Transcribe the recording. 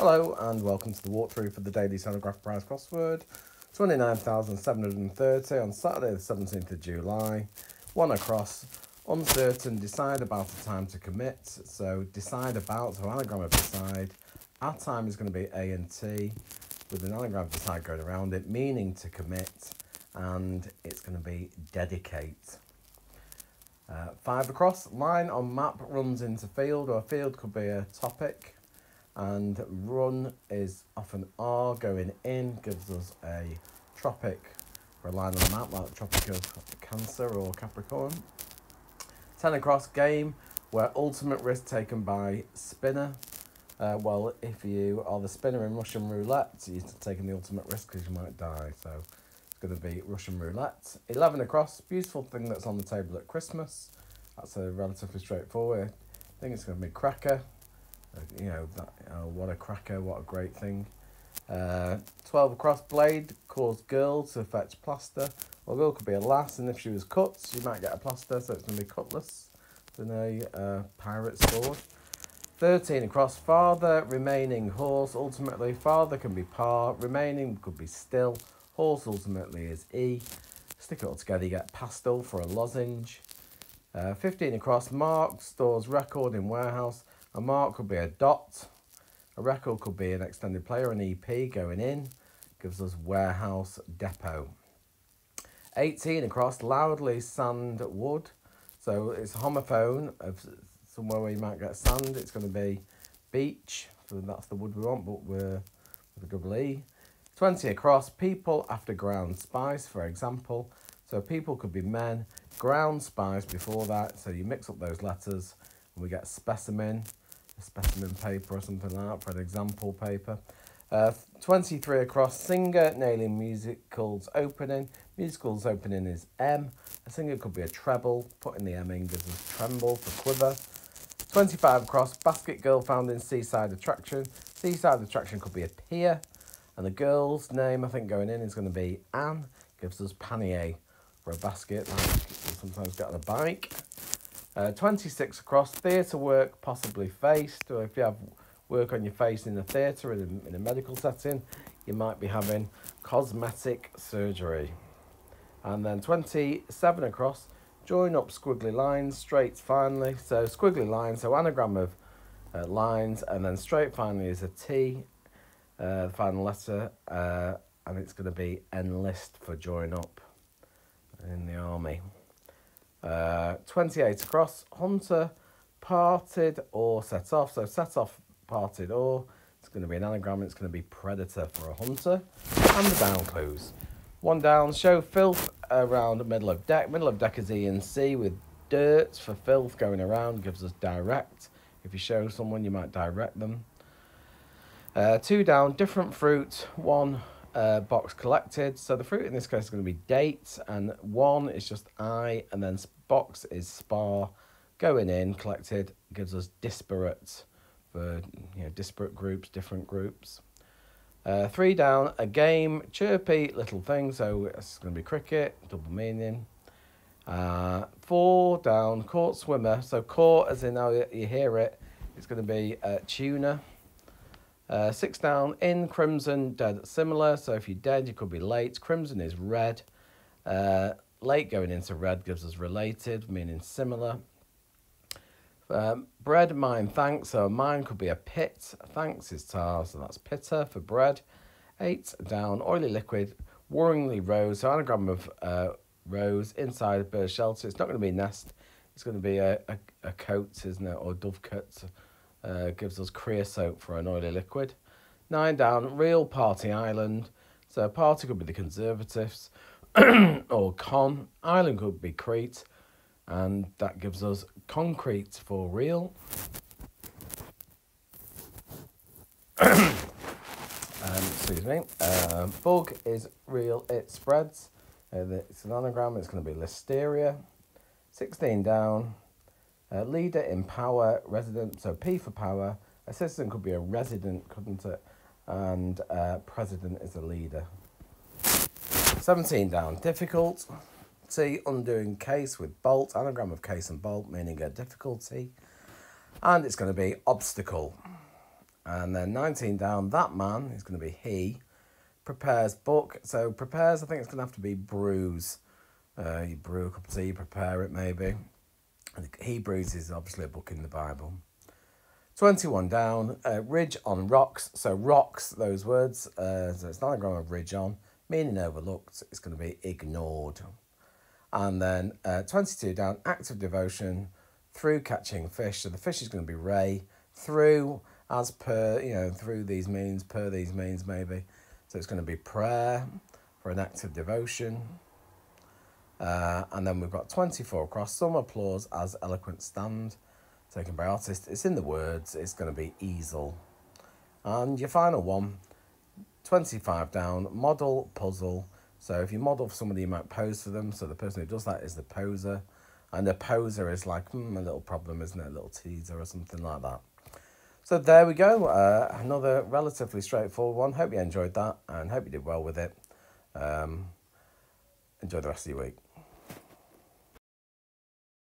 Hello and welcome to the walkthrough for the Daily Telegraph Prize crossword. 29,730 on Saturday the 17th of July. One across, uncertain, decide about a time to commit. So decide about, so anagram of decide. Our time is going to be A and T with an anagram of decide going around it, meaning to commit, and it's going to be dedicate. Uh, five across, line on map runs into field, or field could be a topic and run is often R going in gives us a tropic a line on the map like Tropic of Cancer or Capricorn. 10 across game where ultimate risk taken by spinner. Uh, well, if you are the spinner in Russian roulette, you're taking the ultimate risk because you might die. So it's going to be Russian roulette. 11 across, beautiful thing that's on the table at Christmas. That's a relatively straightforward. I think it's going to be cracker you know, that, oh, what a cracker, what a great thing. Uh, 12 across blade caused girl to fetch plaster. Well, girl could be a lass, and if she was cut, she might get a plaster, so it's to be cutlass than a uh, pirate sword. 13 across father, remaining horse. Ultimately, father can be par, remaining could be still. Horse ultimately is E. Stick it all together, you get pastel for a lozenge. Uh, 15 across, mark stores record in warehouse. A mark could be a dot. A record could be an extended player, an EP going in. Gives us warehouse depot. 18 across, loudly sand wood. So it's homophone of somewhere where you might get sand. It's going to be beach. So that's the wood we want, but we're with a double E. 20 across, people after ground spice, for example. So people could be men, ground spice before that. So you mix up those letters and we get specimen specimen paper or something like that for an example paper. Uh, 23 across, singer nailing musicals opening. Musicals opening is M. A singer could be a treble, putting the M in gives us tremble for quiver. 25 across, basket girl found in Seaside Attraction. Seaside Attraction could be a pier. And the girl's name, I think, going in is going to be Anne. Gives us pannier for a basket, like sometimes get on a bike. Uh, 26 across, theatre work, possibly face. So if you have work on your face in a theatre, in in a medical setting, you might be having cosmetic surgery. And then 27 across, join up squiggly lines, straight finally. So squiggly lines, so anagram of uh, lines, and then straight finally is a T, uh, the final letter, uh, and it's going to be enlist for join up in the army. Uh, 28 across, hunter, parted or set off. So set off, parted or. It's going to be an anagram. It's going to be predator for a hunter. And the down clues. One down, show filth around middle of deck. Middle of deck is E and C with dirt for filth going around. Gives us direct. If you show someone, you might direct them. Uh, two down, different fruit. One uh, box collected. So the fruit in this case is going to be dates, and one is just I, and then box is spar. Going in, collected, gives us disparate for you know disparate groups, different groups. Uh, three down, a game, chirpy little thing, so it's going to be cricket, double meaning. Uh, four down, court swimmer, so court as in how you hear it, it's going to be uh, tuna. Uh, six down, in crimson, dead similar. So if you're dead, you could be late. Crimson is red. Uh, late going into red gives us related, meaning similar. Um, bread, mine, thanks. So mine could be a pit. Thanks is tar, so that's pitta for bread. Eight down, oily liquid, worryingly rose. So anagram of uh, rose inside a bird shelter. It's not going to be nest. It's going to be a, a, a coat, isn't it, or dovecote uh, gives us creosote for an oily liquid. Nine down, real party island. So party could be the Conservatives or con. Island could be Crete. And that gives us concrete for real. um, excuse me. Uh, bug is real, it spreads. Uh, it's an anagram, it's going to be Listeria. 16 down. Uh, leader in power, resident, so P for power. Assistant could be a resident, couldn't it? And uh, president is a leader. 17 down, difficult. T, undoing case with bolt, anagram of case and bolt, meaning a difficulty. And it's going to be obstacle. And then 19 down, that man is going to be he. Prepares book. So prepares, I think it's going to have to be brews. Uh, you brew a cup of tea, prepare it maybe. Hebrews is obviously a book in the Bible. 21 down, uh, ridge on rocks. So rocks, those words, uh, so it's not going to ridge on, meaning overlooked, it's going to be ignored. And then uh, 22 down, act of devotion through catching fish. So the fish is going to be ray, through as per, you know, through these means, per these means maybe. So it's going to be prayer for an act of devotion. Uh, and then we've got 24 across, some applause as eloquent stand, taken by artist. It's in the words, it's going to be easel. And your final one, 25 down, model puzzle. So if you model for somebody, you might pose for them. So the person who does that is the poser. And the poser is like, hmm, a little problem, isn't it? A little teaser or something like that. So there we go. Uh, another relatively straightforward one. Hope you enjoyed that and hope you did well with it. Um, enjoy the rest of your week.